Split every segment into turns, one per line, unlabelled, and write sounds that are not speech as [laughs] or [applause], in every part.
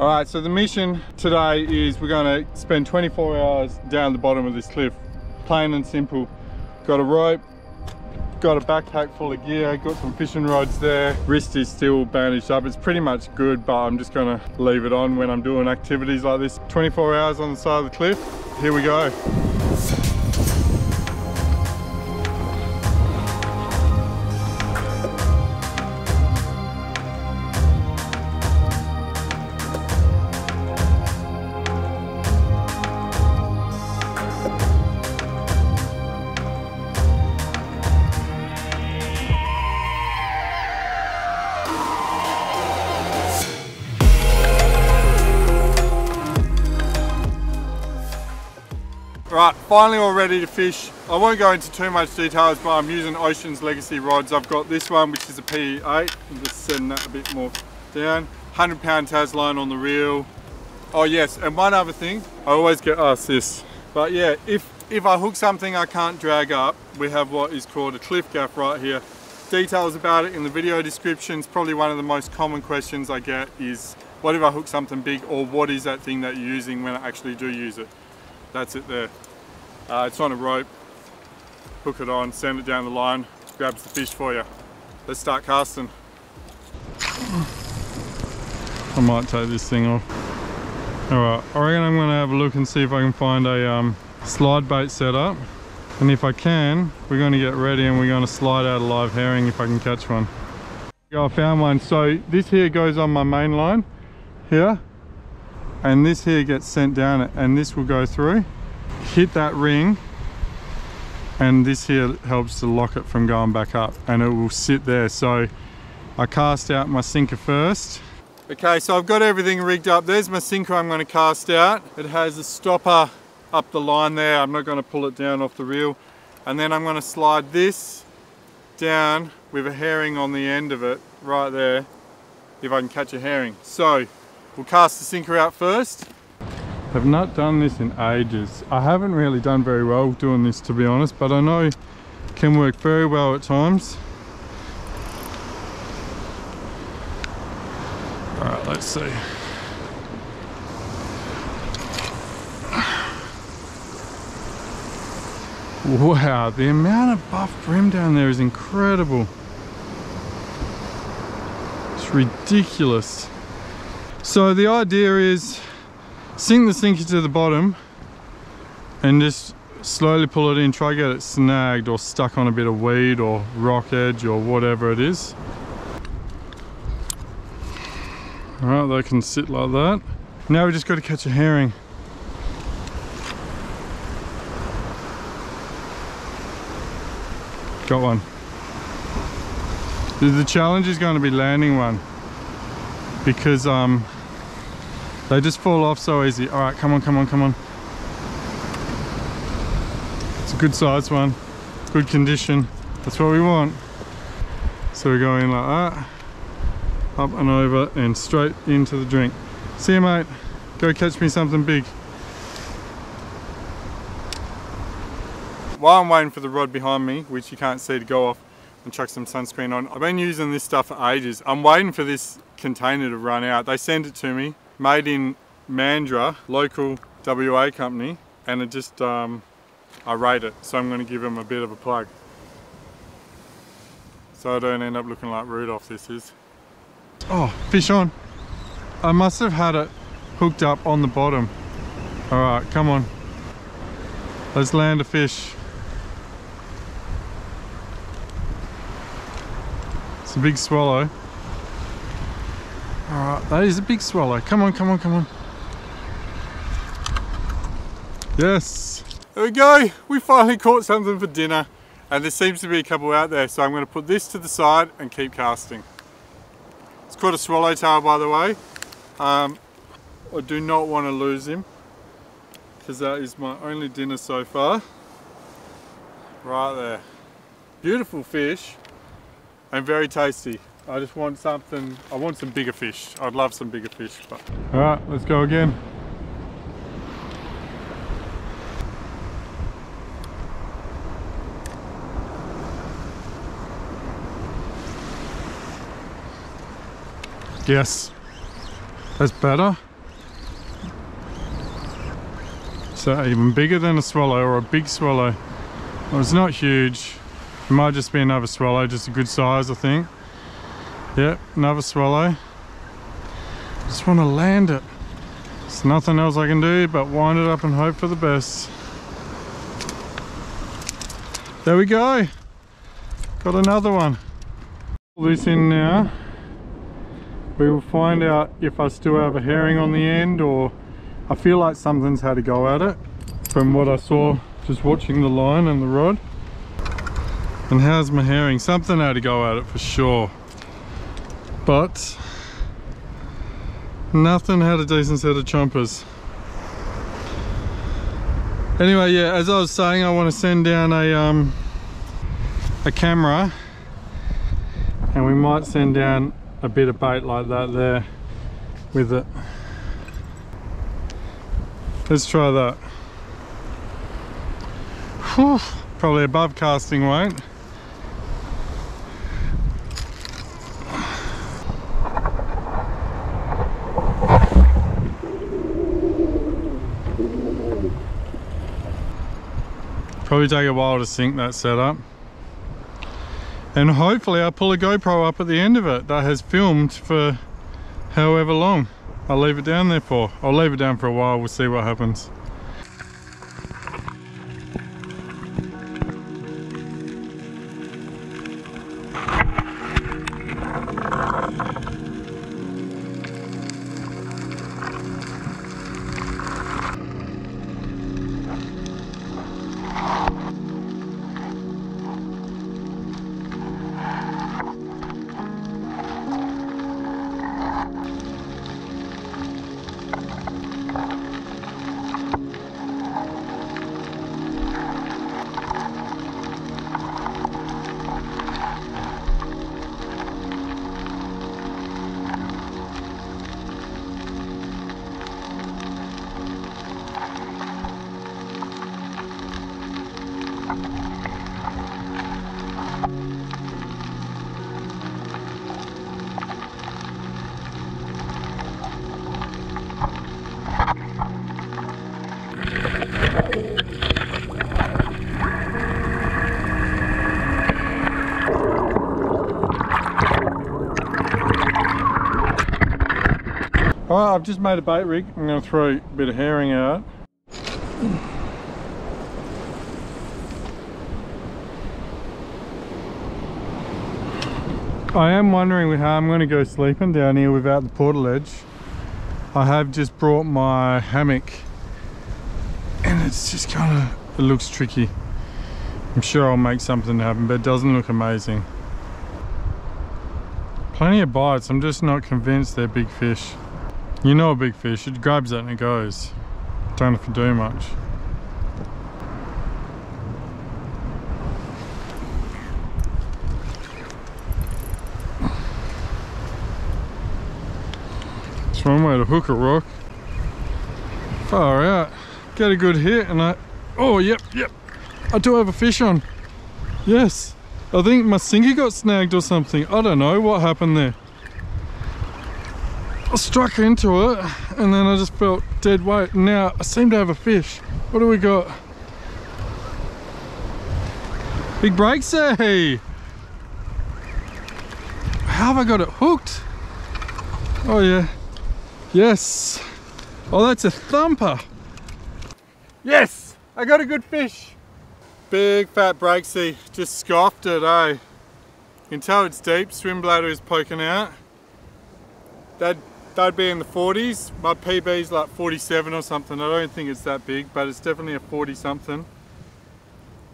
All right, so the mission today is we're gonna spend 24 hours down the bottom of this cliff. Plain and simple. Got a rope, got a backpack full of gear, got some fishing rods there. Wrist is still bandaged up. It's pretty much good, but I'm just gonna leave it on when I'm doing activities like this. 24 hours on the side of the cliff. Here we go. Right, finally all ready to fish. I won't go into too much details, but I'm using Ocean's Legacy rods. I've got this one, which is a PE8. I'm just setting that a bit more down. 100 pound Tasline on the reel. Oh yes, and one other thing, I always get asked this, but yeah, if, if I hook something I can't drag up, we have what is called a cliff gaff right here. Details about it in the video descriptions. Probably one of the most common questions I get is, what if I hook something big, or what is that thing that you're using when I actually do use it? That's it there. Uh, it's on a rope, hook it on, send it down the line, grabs the fish for you. Let's start casting. I might take this thing off. Alright, I reckon I'm going to have a look and see if I can find a um, slide bait setup. And if I can, we're going to get ready and we're going to slide out a live herring if I can catch one. I found one. So this here goes on my main line here. And this here gets sent down and this will go through. Hit that ring and this here helps to lock it from going back up and it will sit there. So I cast out my sinker first. Okay so I've got everything rigged up. There's my sinker I'm going to cast out. It has a stopper up the line there. I'm not going to pull it down off the reel. And then I'm going to slide this down with a herring on the end of it right there if I can catch a herring. So we'll cast the sinker out first I've not done this in ages. I haven't really done very well doing this to be honest, but I know can work very well at times. All right, let's see. Wow, the amount of buff bream down there is incredible. It's ridiculous. So the idea is sink the sinker to the bottom and just slowly pull it in try to get it snagged or stuck on a bit of weed or rock edge or whatever it is. All right they can sit like that. Now we just got to catch a herring. Got one. The challenge is going to be landing one because um they just fall off so easy. All right, come on, come on, come on. It's a good size one, good condition. That's what we want. So we go in like that, up and over and straight into the drink. See you mate, go catch me something big. While I'm waiting for the rod behind me, which you can't see to go off, and chuck some sunscreen on. I've been using this stuff for ages. I'm waiting for this container to run out. They send it to me made in Mandurah, local WA company, and it just, um, I rate it, so I'm going to give them a bit of a plug. So I don't end up looking like Rudolph this is. Oh, fish on. I must have had it hooked up on the bottom. Alright, come on. Let's land a fish. It's a big swallow. Alright, that is a big swallow. Come on, come on, come on. Yes. There we go. We finally caught something for dinner. And there seems to be a couple out there. So I'm going to put this to the side and keep casting. It's called a swallowtail, by the way. Um, I do not want to lose him. Because that is my only dinner so far. Right there. Beautiful fish. And very tasty. I just want something, I want some bigger fish. I'd love some bigger fish. But... All right, let's go again. Yes. That's better. So even bigger than a swallow or a big swallow. Well, it's not huge. It might just be another swallow, just a good size, I think. Yep, another swallow. Just want to land it. There's nothing else I can do but wind it up and hope for the best. There we go. Got another one. Pull this in now. We will find out if I still have a herring on the end or I feel like something's had to go at it from what I saw just watching the line and the rod. And how's my herring? Something had to go at it for sure. But nothing had a decent set of chompers. Anyway, yeah, as I was saying, I want to send down a um, a camera and we might send down a bit of bait like that there with it. Let's try that. Whew, probably above casting weight. Probably take a while to sink that setup. And hopefully I pull a GoPro up at the end of it that has filmed for however long I'll leave it down there for. I'll leave it down for a while, we'll see what happens. Alright, I've just made a bait rig. I'm to throw a bit of herring out. I am wondering how I'm going to go sleeping down here without the portaledge. I have just brought my hammock and it's just kind of, it looks tricky. I'm sure I'll make something happen, but it doesn't look amazing. Plenty of bites, I'm just not convinced they're big fish. You know a big fish, it grabs it and it goes. Don't have to do much. It's one way to hook a rock. Far out. Get a good hit and I... Oh, yep, yep. I do have a fish on. Yes. I think my sinker got snagged or something. I don't know what happened there. Struck into it and then I just felt dead weight. Now I seem to have a fish. What do we got? Big breaks, hey! How have I got it hooked? Oh yeah. Yes. Oh, that's a thumper. Yes, I got a good fish. Big fat breaksea, just scoffed it, eh? You can tell it's deep, swim bladder is poking out. That that'd be in the 40s. My PB's like 47 or something. I don't think it's that big, but it's definitely a 40 something.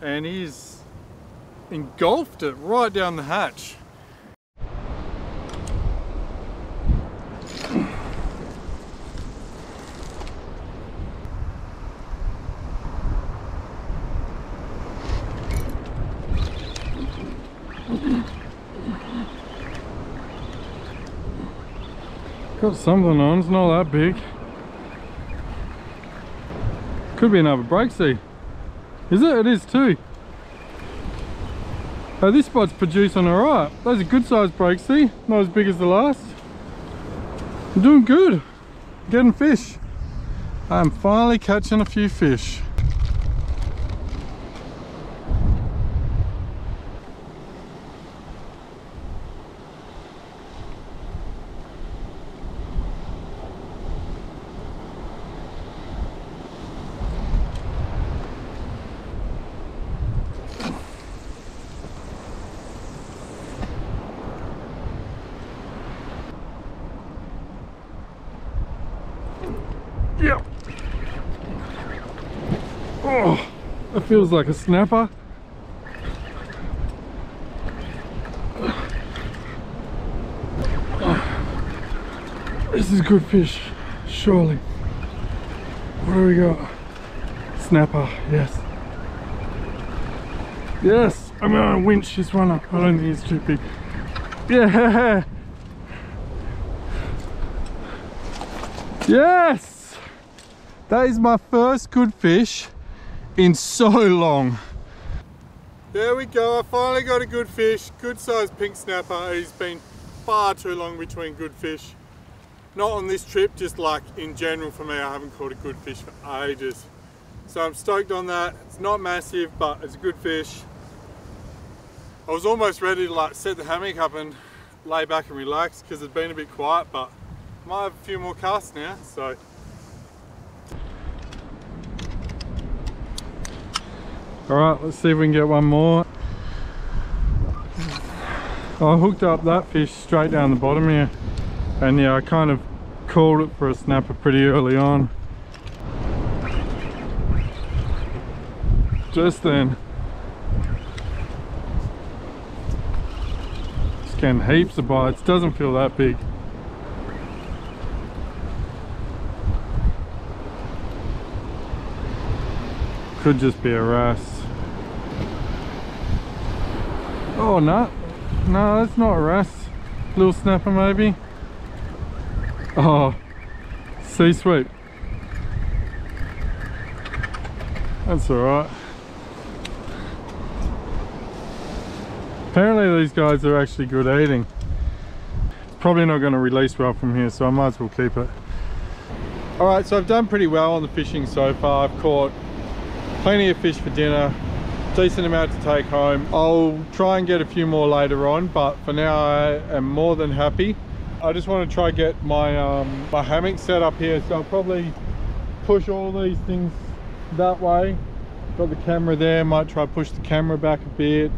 And he's engulfed it right down the hatch. Something on, it's not that big. Could be another breaksea. Is it? It is too. Oh, this spot's producing alright. That's a good sized breaksea. Not as big as the last. I'm doing good. getting fish. I'm finally catching a few fish. Oh, that feels like a snapper. Oh, this is good fish, surely. What do we got? Snapper, yes. Yes, I'm gonna winch this one up. I don't think it's too big. Yeah! Yes! That is my first good fish in so long. There we go, I finally got a good fish. Good sized pink snapper. He's been far too long between good fish. Not on this trip, just like in general for me, I haven't caught a good fish for ages. So I'm stoked on that. It's not massive, but it's a good fish. I was almost ready to like set the hammock up and lay back and relax because it's been a bit quiet, but I might have a few more casts now, so. All right, let's see if we can get one more. I hooked up that fish straight down the bottom here. And yeah, I kind of called it for a snapper pretty early on. Just then. Getting heaps of bites, doesn't feel that big. Could just be a wrasse. Oh no, no that's not a wrasse. Little snapper maybe. Oh, sea sweep. That's alright. Apparently these guys are actually good eating. It's Probably not going to release well from here, so I might as well keep it. Alright, so I've done pretty well on the fishing so far. I've caught plenty of fish for dinner, decent amount to take home. I'll try and get a few more later on, but for now I am more than happy. I just want to try get my um, my hammock set up here, so I'll probably push all these things that way. Got the camera there, might try push the camera back a bit,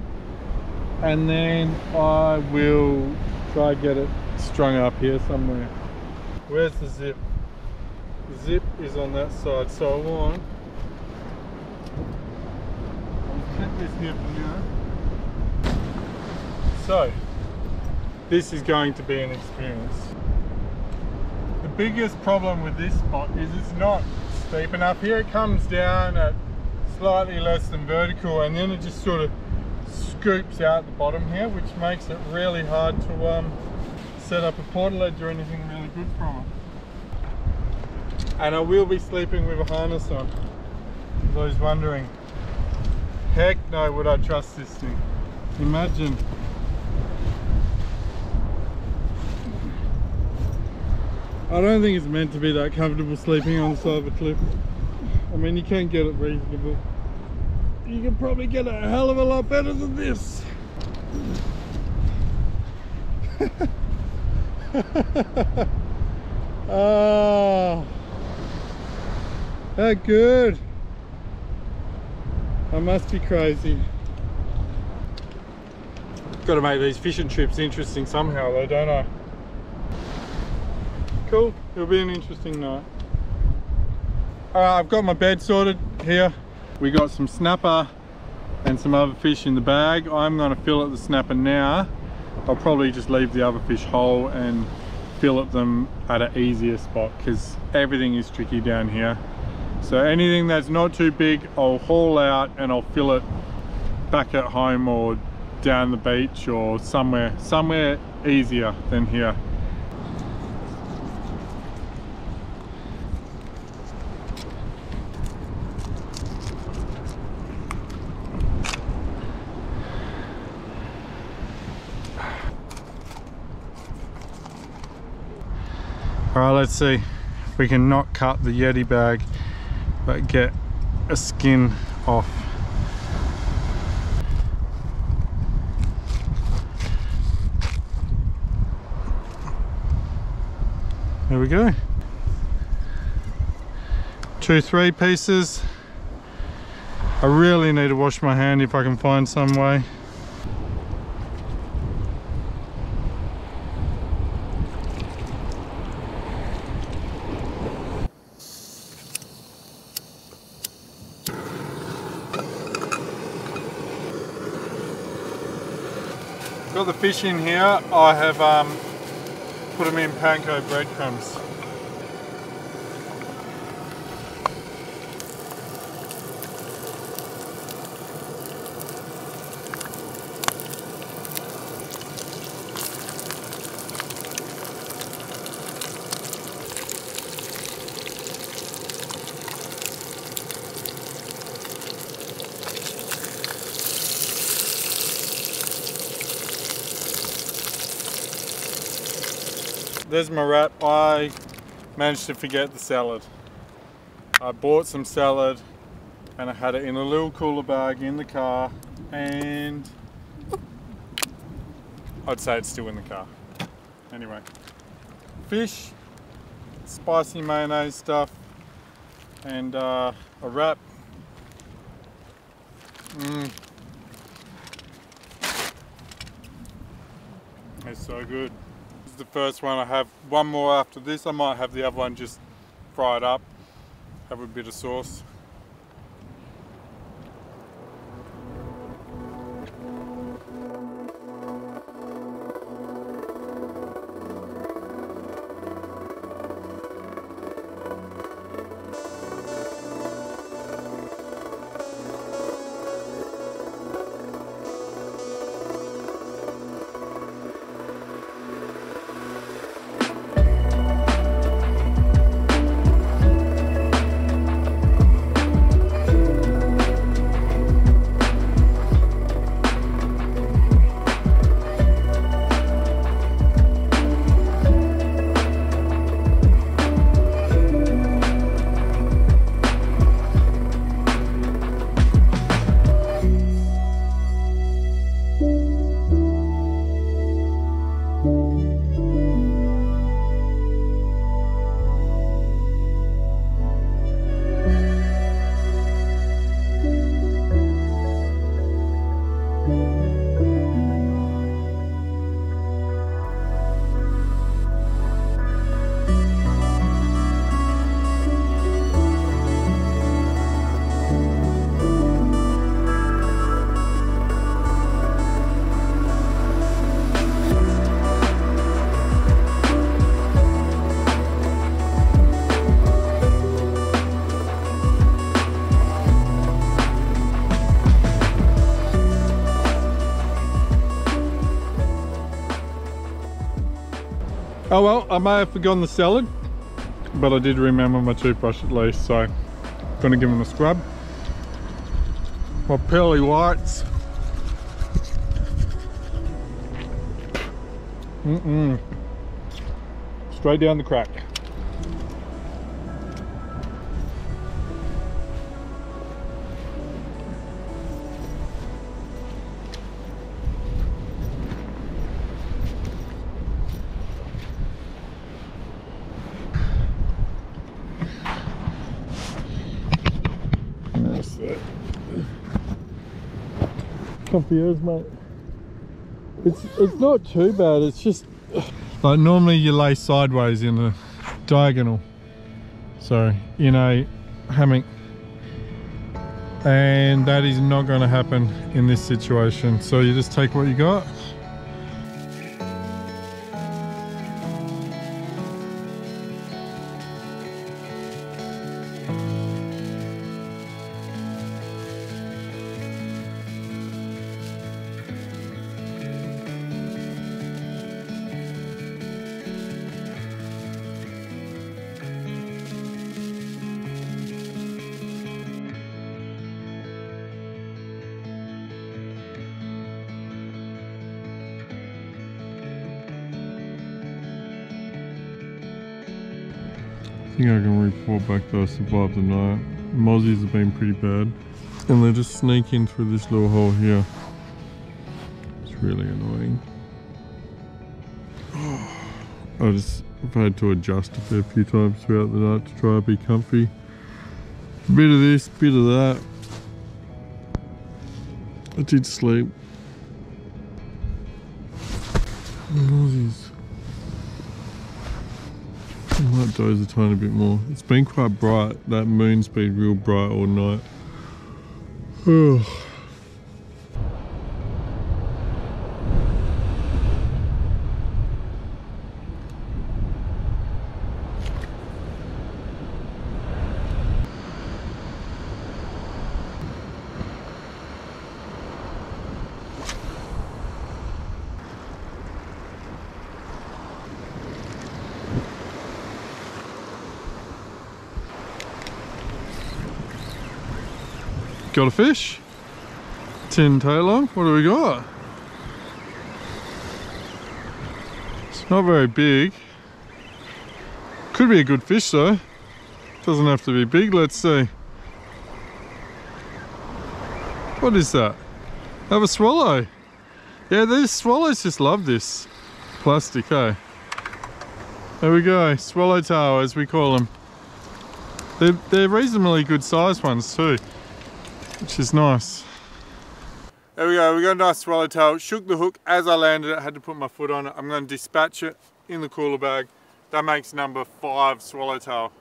and then I will try get it strung up here somewhere. Where's the zip? The zip is on that side, so I want this. So, this is going to be an experience. The biggest problem with this spot is it's not steep enough. Here it comes down at slightly less than vertical and then it just sort of scoops out the bottom here which makes it really hard to um, set up a portaledge or anything really good from it. And I will be sleeping with a harness on, for those wondering. Heck no would I trust this thing. Imagine. I don't think it's meant to be that comfortable sleeping on the side of a cliff. I mean, you can get it reasonable. You can probably get a hell of a lot better than this. [laughs] Ah. oh, that good. I must be crazy. Got to make these fishing trips interesting somehow though, don't I? Cool, it'll be an interesting night. Alright, I've got my bed sorted here. We got some snapper and some other fish in the bag. I'm going to fillet the snapper now. I'll probably just leave the other fish whole and fillet them at an easier spot because everything is tricky down here. So anything that's not too big, I'll haul out and I'll fill it back at home or down the beach or somewhere, somewhere easier than here. All right, let's see. if we can not cut the Yeti bag but get a skin off. There we go. Two three pieces. I really need to wash my hand if I can find some way. Got the fish in here. I have um, put them in panko breadcrumbs. There's my wrap. I managed to forget the salad. I bought some salad and I had it in a little cooler bag in the car and I'd say it's still in the car. Anyway, fish, spicy mayonnaise stuff and uh, a wrap. Mmm. It's so good is the first one. I have one more after this. I might have the other one just fried up, have a bit of sauce. Oh well, I may have forgotten the salad, but I did remember my toothbrush at least, so gonna give them a scrub. My pearly whites. Mm-mm. Straight down the crack. Confused, mate. It's it's not too bad. It's just like normally you lay sideways in a diagonal. So in a hammock, and that is not going to happen in this situation. So you just take what you got. Think I can report back that I survived the night. Mozzies have been pretty bad. And they're just sneak in through this little hole here. It's really annoying. I just I've had to adjust a fair few times throughout the night to try and be comfy. Bit of this, bit of that. I did sleep. Mozzies. Doze a tiny bit more. It's been quite bright. That moon's been real bright all night. [sighs] Got a fish? Tin tailor. What do we got? It's not very big. Could be a good fish though. Doesn't have to be big. Let's see. What is that? Have a swallow. Yeah, these swallows just love this plastic, eh? There we go, swallowtail as we call them. They're, they're reasonably good sized ones too which is nice. There we go, we got a nice swallowtail. Shook the hook as I landed it, had to put my foot on it. I'm going to dispatch it in the cooler bag. That makes number five swallowtail.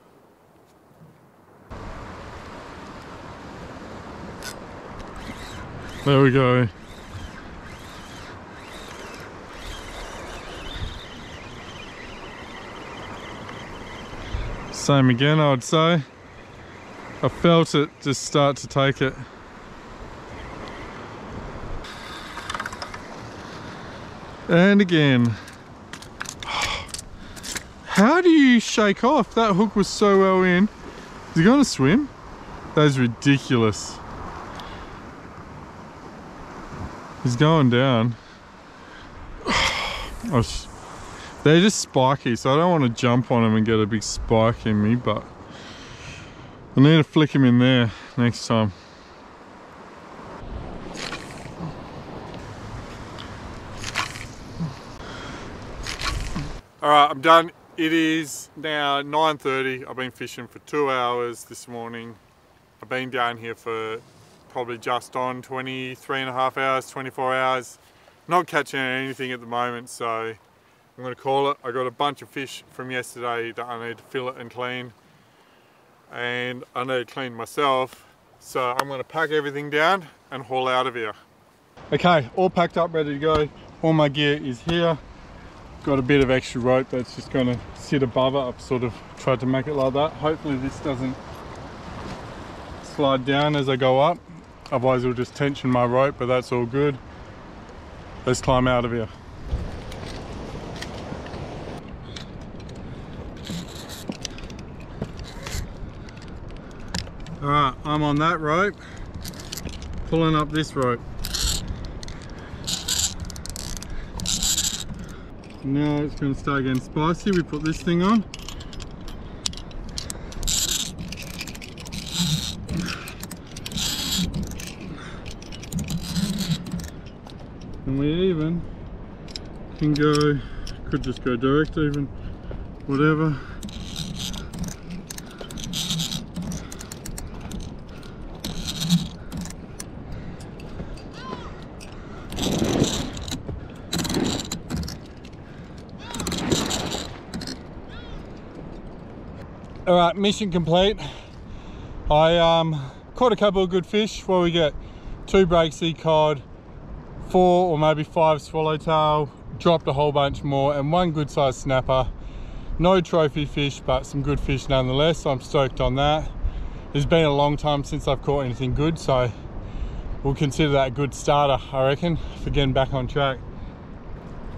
There we go. Same again, I'd say. I felt it just start to take it. And again. How do you shake off? That hook was so well in. Is he gonna swim? That is ridiculous. He's going down. [sighs] Oh, they're just spiky, so I don't want to jump on them and get a big spike in me, but I need to flick him in there next time. All right, I'm done. It is now 9.30. I've been fishing for two hours this morning. I've been down here for probably just on 23 and a half hours, 24 hours. Not catching anything at the moment, so I'm gonna call it. I got a bunch of fish from yesterday that I need to fill it and clean and I need to clean myself. So I'm gonna pack everything down and haul out of here. Okay, all packed up, ready to go. All my gear is here. Got a bit of extra rope that's just gonna sit above it. I've sort of tried to make it like that. Hopefully this doesn't slide down as I go up. Otherwise it'll just tension my rope, but that's all good. Let's climb out of here. All right, I'm on that rope, pulling up this rope. Now it's going to start getting spicy. We put this thing on. And we even can go, could just go direct even, whatever. All right mission complete. I um caught a couple of good fish. What we get? Two breaksea cod four or maybe five swallowtail dropped a whole bunch more and one good sized snapper. No trophy fish but some good fish nonetheless. So i'm stoked on that. It's been a long time since i've caught anything good so we'll consider that a good starter i reckon for getting back on track.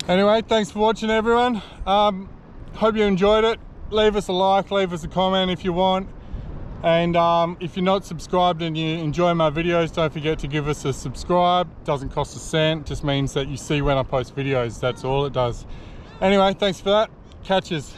Anyway thanks for watching everyone. Um hope you enjoyed it leave us a like leave us a comment if you want. And um, if you're not subscribed and you enjoy my videos don't forget to give us a subscribe. Doesn't cost a cent just means that you see when i post videos. That's all it does. Anyway thanks for that. Catches